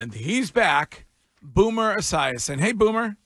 And he's back, Boomer Esiason. Hey, Boomer.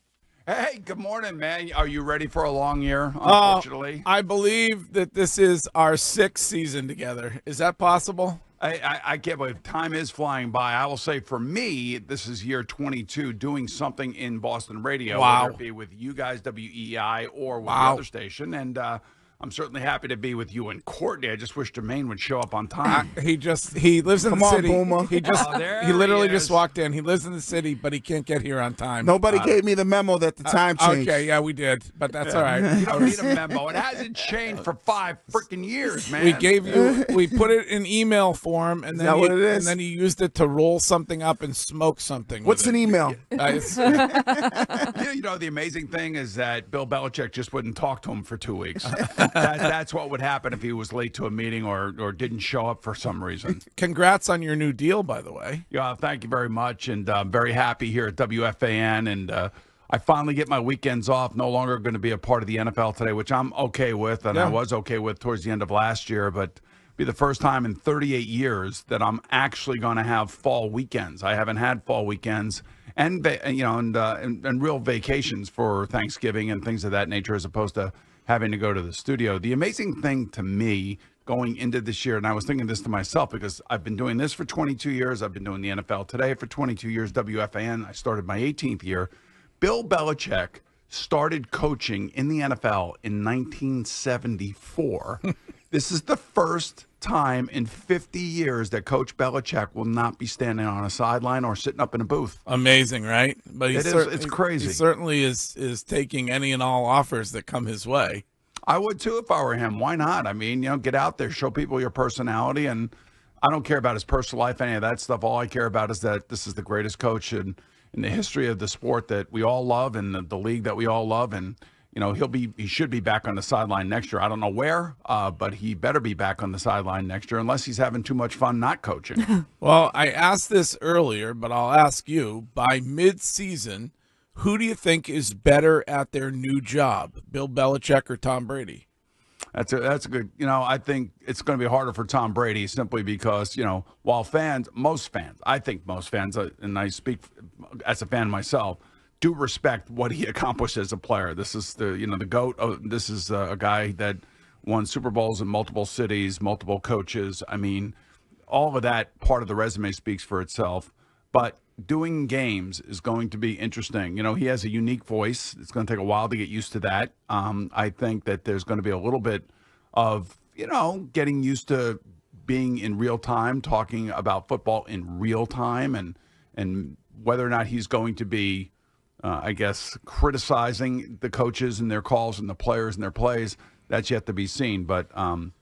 Hey, good morning, man. Are you ready for a long year? Uh, Unfortunately, I believe that this is our sixth season together. Is that possible? I, I, I can't believe time is flying by. I will say for me, this is year 22 doing something in Boston radio, Wow. whether it be with you guys, WEEI, or with Wow. the other station. And uh, I'm certainly happy to be with you and Courtney. I just wish Jermaine would show up on time. He just he lives in Come the on, city. Boomer. He just oh, he literally he just walked in. He lives in the city, but he can't get here on time. Nobody gave me the memo that the time changed. Okay, yeah, we did, but that's all right. you don't need a memo. It hasn't changed for five freaking years, man. We gave you, we put it in email form, and then that you, what it is? and then you used it to roll something up and smoke something. What's an it. email? Uh, it's- You know, you know, the amazing thing is that Bill Belichick just wouldn't talk to him for two weeks. that, that's what would happen if he was late to a meeting or, or didn't show up for some reason. congrats on your new deal, by the way. Yeah, thank you very much. And uh, I'm very happy here at WFAN. And uh, I finally get my weekends off. No longer going to be a part of the NFL today, which I'm okay with. And Yeah. I was okay with towards the end of last year. But be the first time in 38 years that I'm actually going to have fall weekends. I haven't had fall weekends and you know and, uh, and and real vacations for Thanksgiving and things of that nature, as opposed to having to go to the studio. The amazing thing to me going into this year, and I was thinking this to myself because I've been doing this for 22 years. I've been doing the NFL today for 22 years. WFAN. I started my 18th year. Bill Belichick started coaching in the NFL in 1974. this is the first time in 50 years that Coach Belichick will not be standing on a sideline or sitting up in a booth. Amazing, right? But It is- it's crazy. He certainly is is taking any and all offers that come his way. I would too if I were him. Why not? I mean, you know, get out there, show people your personality, and I don't care about his personal life, any of that stuff. All I care about is that this is the greatest coach in, in the history of the sport that we all love and the, the league that we all love. And you know, he'll be he should be back on the sideline next year. I don't know where, uh, but he better be back on the sideline next year, unless he's having too much fun not coaching. Well, I asked this earlier, but I'll ask you: by mid-season, who do you think is better at their new job, Bill Belichick or Tom Brady? That's a that's a good. You know, I think it's going to be harder for Tom Brady simply because you know, while fans, most fans, I think most fans, uh, and I speak as a fan myself, do respect what he accomplished as a player. This is the you know the goat. Of, this is uh, a guy that won Super Bowls in multiple cities, multiple coaches. I mean, all of that part of the resume speaks for itself. But doing games is going to be interesting. You know, he has a unique voice. It's going to take a while to get used to that. Um, I think that there's going to be a little bit of, you know, getting used to being in real time, talking about football in real time, and and whether or not he's going to be, uh, I guess, criticizing the coaches and their calls and the players and their plays. That's yet to be seen. But um,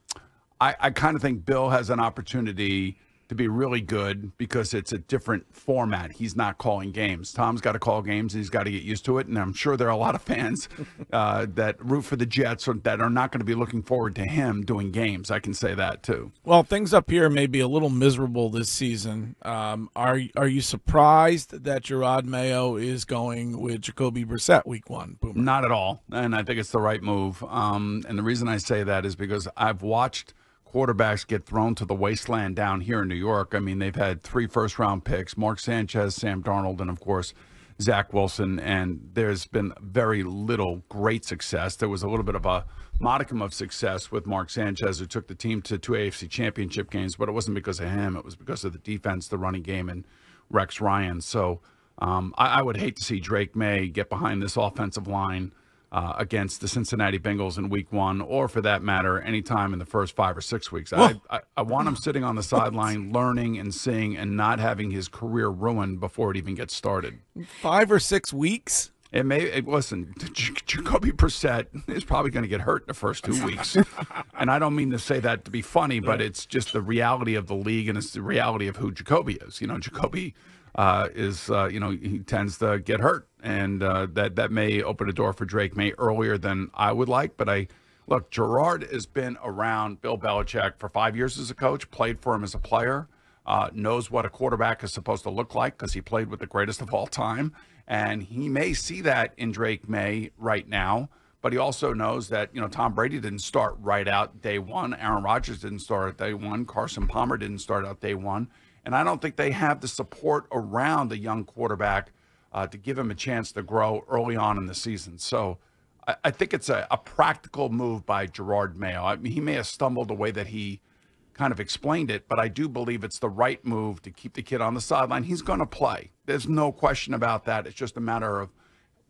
I, I kind of think Bill has an opportunity to be really good because it's a different format. He's not calling games. Tom's got to call games. And he's got to get used to it. And I'm sure there are a lot of fans uh, that root for the Jets or that are not going to be looking forward to him doing games. I can say that too. Well, things up here may be a little miserable this season. Um, are are you surprised that Jerod Mayo is going with Jacoby Brissett week one? Boomer. Not at all. And I think it's the right move. Um, and the reason I say that is because I've watched quarterbacks get thrown to the wasteland down here in New York. I mean, they've had three first round picks Mark Sanchez, Sam Darnold, and of course, Zach Wilson. And there's been very little great success. There was a little bit of a modicum of success with Mark Sanchez, who took the team to two AFC championship games, but it wasn't because of him. It was because of the defense, the running game, and Rex Ryan. So um, I, I would hate to see Drake Maye get behind this offensive line uh, against the Cincinnati Bengals in Week One, or for that matter, anytime in the first five or six weeks. I, I, I want him sitting on the sideline, learning and seeing, and not having his career ruined before it even gets started. Five or six weeks? It may it, listen. Jacoby Brissett is probably going to get hurt in the first two weeks, and I don't mean to say that to be funny, but it's just the reality of the league, and it's the reality of who Jacoby is. You know, Jacoby uh, is uh, you know he tends to get hurt, and uh, that that may open a door for Drake Maye earlier than I would like. But I look, Jerod has been around Bill Belichick for five years as a coach, played for him as a player uh, knows what a quarterback is supposed to look like because he played with the greatest of all time. And he may see that in Drake Maye right now, but he also knows that, you know, Tom Brady didn't start right out day one. Aaron Rodgers didn't start at day one. Carson Palmer didn't start out day one. And I don't think they have the support around the young quarterback uh, to give him a chance to grow early on in the season. So I, I think it's a, a, practical move by Jerod Mayo. I mean, he may have stumbled the way that he kind of explained it, but I do believe it's the right move to keep the kid on the sideline. He's going to play. There's no question about that. It's just a matter of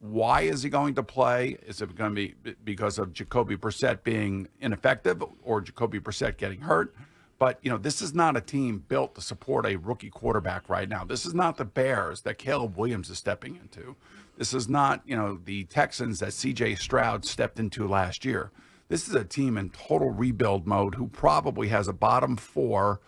why is he going to play? Is it going to be because of Jacoby Brissett being ineffective or Jacoby Brissett getting hurt? But, you know, this is not a team built to support a rookie quarterback right now. This is not the Bears that Caleb Williams is stepping into. This is not, you know, the Texans that CJ Stroud stepped into last year. This is a team in total rebuild mode who probably has a bottom four,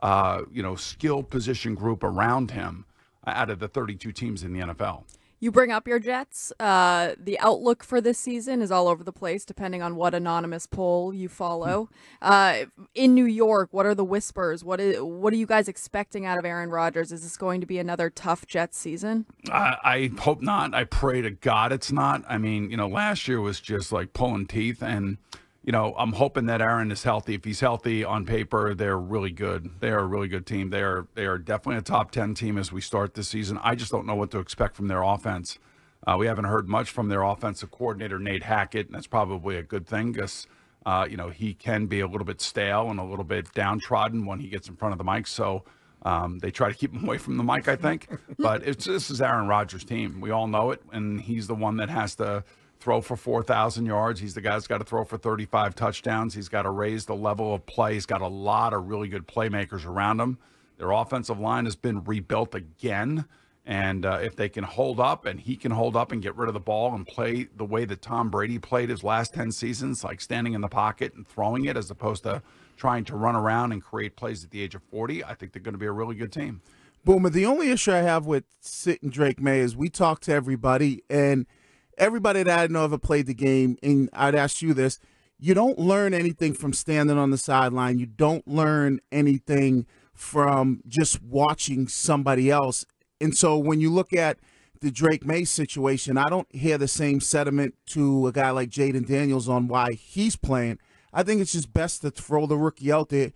uh, you know, skill position group around him out of the 32 teams in the NFL. You bring up your Jets. Uh, the outlook for this season is all over the place, depending on what anonymous poll you follow. Uh, in New York, what are the whispers? What is what are you guys expecting out of Aaron Rodgers? Is this going to be another tough Jets season? I, I hope not. I pray to God it's not. I mean, you know, last year was just like pulling teeth, and you know, I'm hoping that Aaron is healthy. If he's healthy on paper, they're really good. They are a really good team. They are they are definitely a top ten team as we start this season. I just don't know what to expect from their offense. Uh, we haven't heard much from their offensive coordinator Nate Hackett, and that's probably a good thing because uh, you know he can be a little bit stale and a little bit downtrodden when he gets in front of the mic. So um, they try to keep him away from the mic, I think. but this is Aaron Rodgers' team. We all know it, and he's the one that has to throw for 4,000 yards. He's the guy that's got to throw for 35 touchdowns. He's got to raise the level of play. He's got a lot of really good playmakers around him. Their offensive line has been rebuilt again. And uh, if they can hold up and he can hold up and get rid of the ball and play the way that Tom Brady played his last 10 seasons, like standing in the pocket and throwing it as opposed to trying to run around and create plays at the age of 40, I think they're going to be a really good team. Boomer, the only issue I have with sitting Drake Maye is we talk to everybody and – everybody that I know ever played the game, and I'd ask you this: you don't learn anything from standing on the sideline. You don't learn anything from just watching somebody else. And so when you look at the Drake Maye situation, I don't hear the same sentiment to a guy like Jayden Daniels on why he's playing. I think it's just best to throw the rookie out there.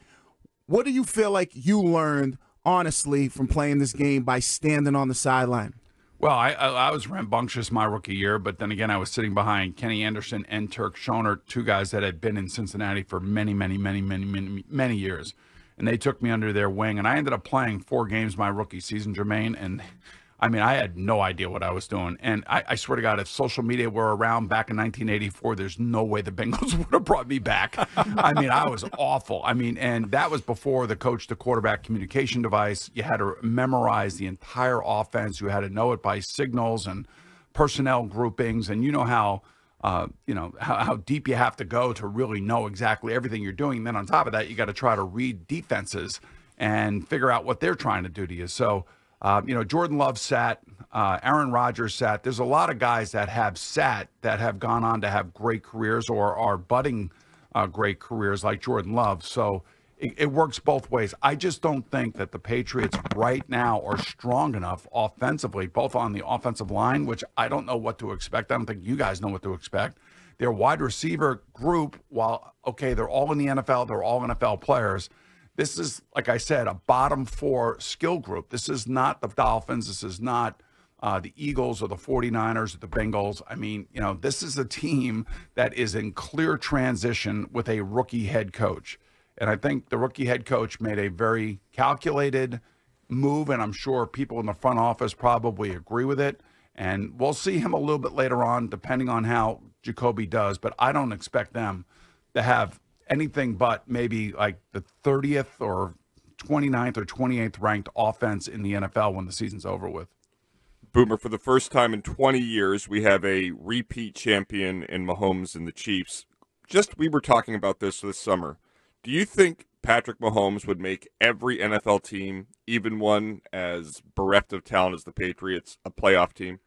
What do you feel like you learned honestly from playing this game by standing on the sideline? Well, I, I, I was rambunctious my rookie year, but then again, I was sitting behind Kenny Anderson and Turk Schoenert, two guys that had been in Cincinnati for many, many, many, many, many, many years, and they took me under their wing, and I ended up playing four games my rookie season, Jermaine, and I mean, I had no idea what I was doing. And I, I, swear to God, if social media were around back in 1984, there's no way the Bengals would have brought me back. I mean, I was awful. I mean, and that was before the coach to quarterback communication device. You had to memorize the entire offense, you had to know it by signals and personnel groupings. And you know how. Uh, you know how, how deep you have to go to really know exactly everything you're doing. And then on top of that, you got to try to read defenses and figure out what they're trying to do to you. So uh, you know, Jordan Love sat, uh, Aaron Rodgers sat. There's a lot of guys that have sat that have gone on to have great careers or are budding uh, great careers like Jordan Love. So it, it, works both ways. I just don't think that the Patriots right now are strong enough offensively, both on the offensive line, which I don't know what to expect. I don't think you guys know what to expect. Their wide receiver group, while okay, they're all in the NFL, they're all NFL players this is, like I said, a bottom four skill group. This is not the Dolphins. This is not uh, the Eagles or the 49ers or the Bengals. I mean, you know, this is a team that is in clear transition with a rookie head coach. And I think the rookie head coach made a very calculated move, and I'm sure people in the front office probably agree with it. And we'll see him a little bit later on, depending on how Jacoby does. But I don't expect them to have anything but maybe like the 30th or 29th or 28th ranked offense in the NFL when the season's over with. Boomer, for the first time in 20 years, we have a repeat champion in Mahomes and the Chiefs. Just we were talking about this this summer. Do you think Patrick Mahomes would make every NFL team, even one as bereft of talent as the Patriots, a playoff team?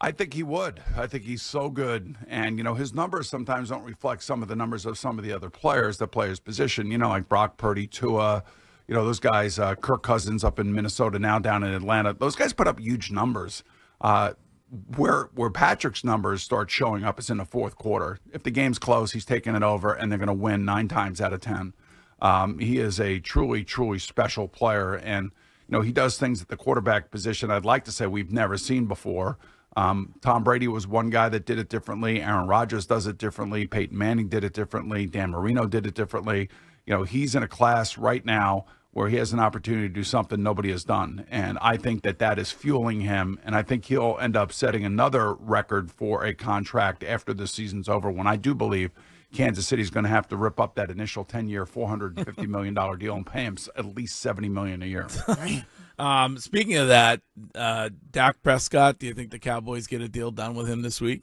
I think he would. I think he's so good. And, you know, his numbers sometimes don't reflect some of the numbers of some of the other players that play his position, you know, like Brock Purdy, Tua, you know, those guys, uh, Kirk Cousins up in Minnesota, now down in Atlanta. Those guys put up huge numbers. Uh, where where Patrick's numbers start showing up is in the fourth quarter. If the game's close, he's taking it over, and they're going to win nine times out of ten. Um, he is a truly, truly special player, and you know he does things at the quarterback position. I'd like to say we've never seen before. Um, Tom Brady was one guy that did it differently. Aaron Rodgers does it differently. Peyton Manning did it differently. Dan Marino did it differently. You know, he's in a class right now where he has an opportunity to do something nobody has done. And I think that that is fueling him. And I think he'll end up setting another record for a contract after the season's over when I do believe Kansas City's going to have to rip up that initial 10 year, $450 million deal and pay him at least 70 million a year. Um, speaking of that, uh, Dak Prescott, do you think the Cowboys get a deal done with him this week?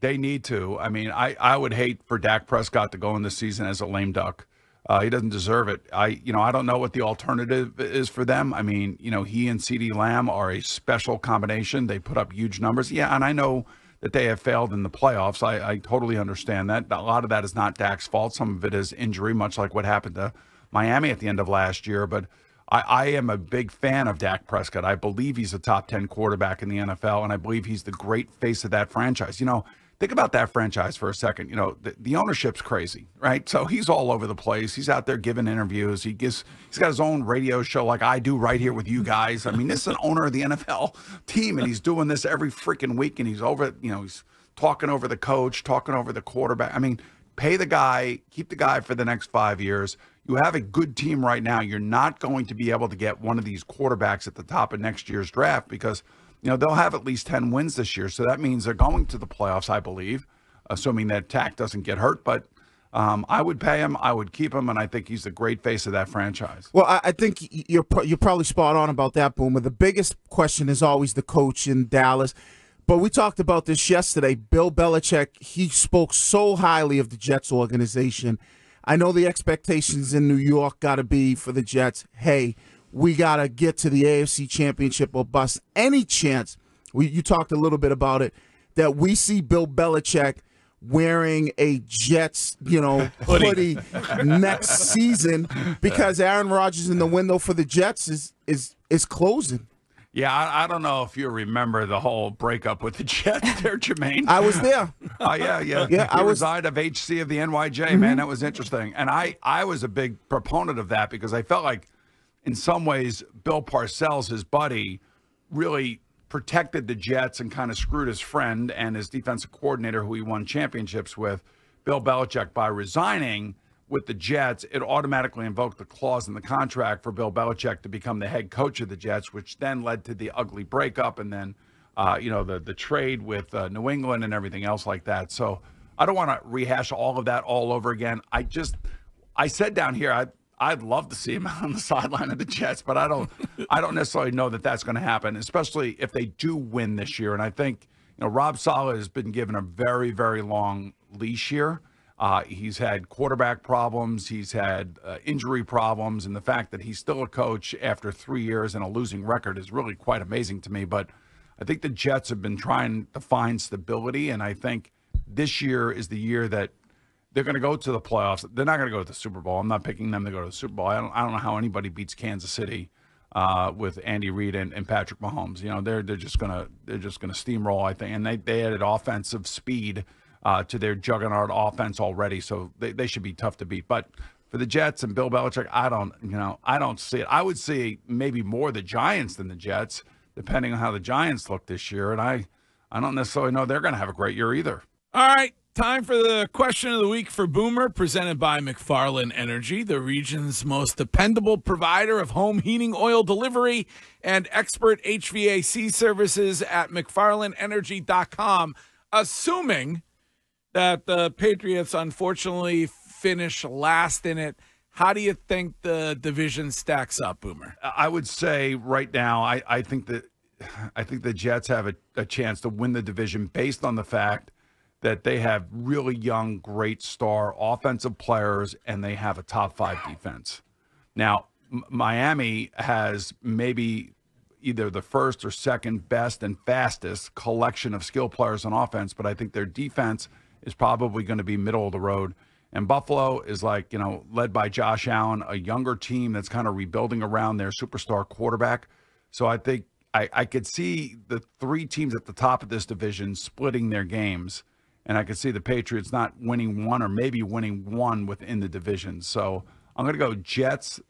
They need to. I mean, I, I would hate for Dak Prescott to go in this season as a lame duck. Uh, he doesn't deserve it. I, you know, I don't know what the alternative is for them. I mean, you know, he and CeeDee Lamb are a special combination. They put up huge numbers. Yeah, and I know that they have failed in the playoffs. I, I totally understand that. A lot of that is not Dak's fault. Some of it is injury, much like what happened to Miami at the end of last year. But I, I am a big fan of Dak Prescott. I believe he's a top 10 quarterback in the NFL, and I believe he's the great face of that franchise. You know, think about that franchise for a second. You know, the, the, ownership's crazy, right? So he's all over the place. He's out there giving interviews. He gives he's got his own radio show like I do right here with you guys. I mean, this is an owner of the NFL team, and he's doing this every freaking week. And he's over, you know, he's talking over the coach, talking over the quarterback. I mean, pay the guy, keep the guy for the next five years. You have a good team right now. You're not going to be able to get one of these quarterbacks at the top of next year's draft because you know, they'll have at least 10 wins this year. So that means they're going to the playoffs, I believe, assuming that Dak doesn't get hurt. But um, I would pay him. I would keep him, and I think he's the great face of that franchise. Well, I, I think you're you're probably spot on about that, Boomer. The biggest question is always the coach in Dallas. But we talked about this yesterday. Bill Belichick, he spoke so highly of the Jets organization. I know the expectations in New York got to be for the Jets. Hey, we got to get to the AFC Championship or bust any chance. We, you talked a little bit about it that we see Bill Belichick wearing a Jets, you know, hoodie next season because Aaron Rodgers in the window for the Jets is is is closing. Yeah, I, I, don't know if you remember the whole breakup with the Jets there, Jermaine. I was there. Oh yeah, yeah. Yeah, he I was reside of HC of the NYJ, mm-hmm. man. That was interesting. And I I was a big proponent of that because I felt like – in some ways, Bill Parcells, his buddy, really protected the Jets and kind of screwed his friend and his defensive coordinator, who he won championships with, Bill Belichick, by resigning with the Jets. It automatically invoked the clause in the contract for Bill Belichick to become the head coach of the Jets, which then led to the ugly breakup and then, uh, you know, the the trade with uh, New England and everything else like that. So I don't want to rehash all of that all over again. I just I said down here, I I'd love to see him on the sideline of the Jets, but I don't I don't necessarily know that that's going to happen, especially if they do win this year. And I think you know Rob Saleh has been given a very very long leash here. Uh, he's had quarterback problems, he's had uh, injury problems, and the fact that he's still a coach after three years and a losing record is really quite amazing to me. But I think the Jets have been trying to find stability, and I think this year is the year that they're going to go to the playoffs. They're not going to go to the Super Bowl. I'm not picking them to go to the Super Bowl. I don't, I don't know how anybody beats Kansas City uh, with Andy Reid and, and, Patrick Mahomes. You know, they're they're just gonna they're just gonna steamroll. I think, and they they added offensive speed uh, to their juggernaut offense already, so they, they should be tough to beat. But for the Jets and Bill Belichick, I don't you know I don't see it. I would see maybe more the Giants than the Jets, depending on how the Giants look this year. And I I don't necessarily know they're going to have a great year either. All right. Time for the question of the week for Boomer, presented by McFarland Energy, the region's most dependable provider of home heating oil delivery and expert HVAC services at McFarlandEnergy.com. Assuming that the Patriots unfortunately finish last in it, how do you think the division stacks up, Boomer? I would say right now, I, I think that I think the Jets have a, a chance to win the division based on the fact that they have really young, great star offensive players and they have a top five defense. Now, M- Miami has maybe either the first or second best and fastest collection of skill players on offense, but I think their defense is probably going to be middle of the road. And Buffalo is like, you know, led by Josh Allen, a younger team that's kind of rebuilding around their superstar quarterback. So I think I, I could see the three teams at the top of this division splitting their games and I could see the Patriots not winning one or maybe winning one within the division. So I'm going to go Jets,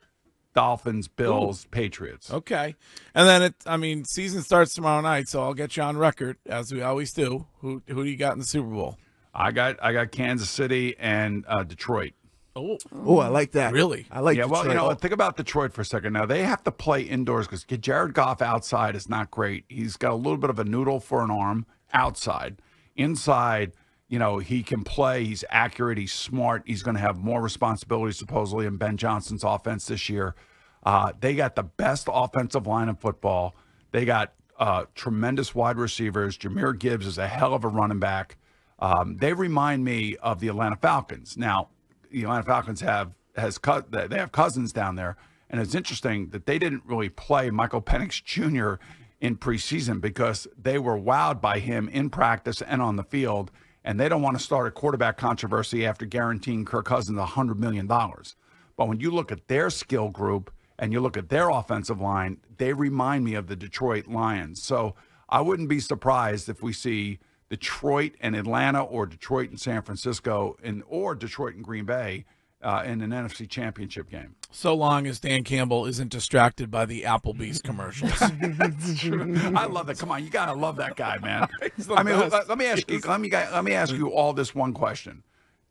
Dolphins, Bills, Patriots. Okay. And then it I mean, season starts tomorrow night, so I'll get you on record as we always do. Who who do you got in the Super Bowl? I got I got Kansas City and uh, Detroit. Oh, Oh, I like that. Really? I like yeah, well, you know, think about Detroit for a second. Now they have to play indoors because Jared Goff outside is not great. He's got a little bit of a noodle for an arm outside. Inside, you know, he can play. He's accurate. He's smart. He's going to have more responsibility supposedly in Ben Johnson's offense this year. Uh, they got the best offensive line in football. They got uh, tremendous wide receivers. Jahmyr Gibbs is a hell of a running back. Um, they remind me of the Atlanta Falcons. Now, the Atlanta Falcons have has they have cousins down there, and it's interesting that they didn't really play Michael Penix Jr. in preseason because they were wowed by him in practice and on the field, and they don't want to start a quarterback controversy after guaranteeing Kirk Cousins a hundred million dollars. But when you look at their skill group and you look at their offensive line, they remind me of the Detroit Lions. So I wouldn't be surprised if we see Detroit and Atlanta, or Detroit and San Francisco, and or Detroit and Green Bay uh, in an NFC Championship game. so long as Dan Campbell isn't distracted by the Applebee's commercials. I love that. Come on, you gotta love that guy, man. I mean, let, let me ask you. Let me let me ask you all this one question: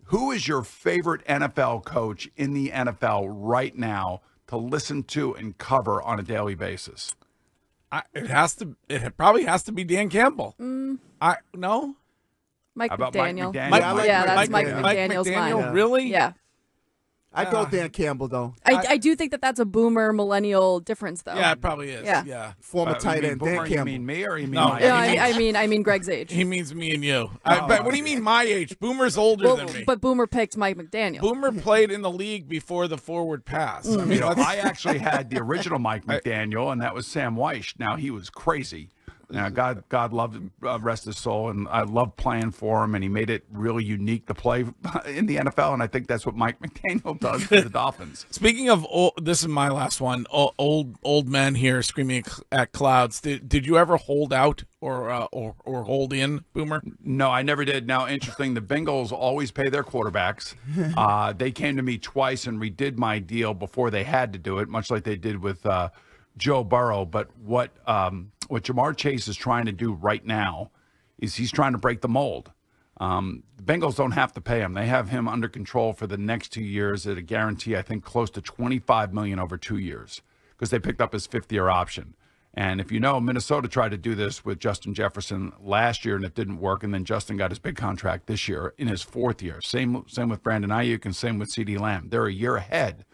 Who is your favorite NFL coach in the NFL right now to listen to and cover on a daily basis? I, it has to it probably has to be Dan Campbell. I no. Mike How about Mike McDaniel. McDaniel? Mike- I like yeah, Mike that's Mike, McDaniel. Mike McDaniel's McDaniel, mine. really? Yeah. I go Dan Campbell though. I, I do think that that's a boomer millennial difference, though. Yeah, it probably is. Yeah. yeah. Former Uh, you tight mean end Boomer, Dan You Campbell. mean me or you mean No, my Yeah, age? I, I mean, I mean Greg's age. He means me and you. I, but what do you mean my age? Boomer's older Well, than me. but Boomer picked Mike McDaniel. Boomer played in the league before the forward pass. I mean, You know, let's- I actually had the original Mike McDaniel, and that was Sam Wyche. Now he was crazy. Now God, God loved uh, rest his soul, and I loved playing for him, and he made it really unique to play in the NFL, and I think that's what Mike McDaniel does for the Dolphins. Speaking of, old, this is my last one. O- Old old men here screaming at clouds. Did, did you ever hold out or uh, or or hold in, Boomer? No, I never did. Now, interesting, the Bengals always pay their quarterbacks. Uh, they came to me twice and redid my deal before they had to do it, much like they did with uh, Joe Burrow. But what um, what Ja'Marr Chase is trying to do right now is he's trying to break the mold. Um, the Bengals don't have to pay him; they have him under control for the next two years at a guarantee, I think, close to twenty-five million over two years because they picked up his fifth-year option. And if you know, Minnesota tried to do this with Justin Jefferson last year, and it didn't work. And then Justin got his big contract this year in his fourth year. Same same with Brandon Aiyuk and same with CeeDee Lamb. They're a year ahead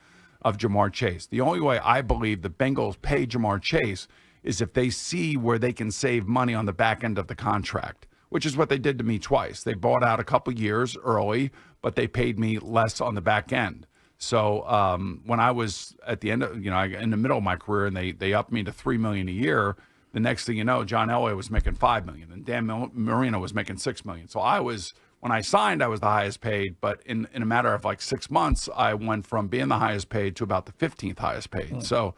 of Ja'Marr Chase. The only way I believe the Bengals pay Jamar Chase is if they see where they can save money on the back end of the contract, which is what they did to me twice. They bought out a couple years early, but they paid me less on the back end. So um, when I was at the end of, you know, I- in the middle of my career, and they they upped me to three million a year. The next thing you know, John Elway was making five million, and Dan Marino was making six million. So I was when I signed, I was the highest paid, but in in a matter of like six months, I went from being the highest paid to about the fifteenth highest paid. So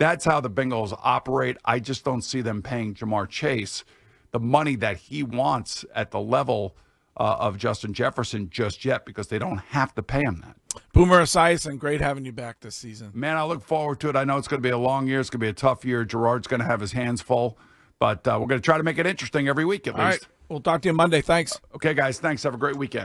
that's how the Bengals operate. I just don't see them paying Ja'Marr Chase the money that he wants at the level uh, of Justin Jefferson just yet because they don't have to pay him that. Boomer Esiason, great having you back this season. Man, I look forward to it. I know it's going to be a long year. It's going to be a tough year. Jerod's going to have his hands full, but uh, we're going to try to make it interesting every week at All least. right, we'll talk to you Monday. Thanks. Okay, guys, thanks. Have a great weekend.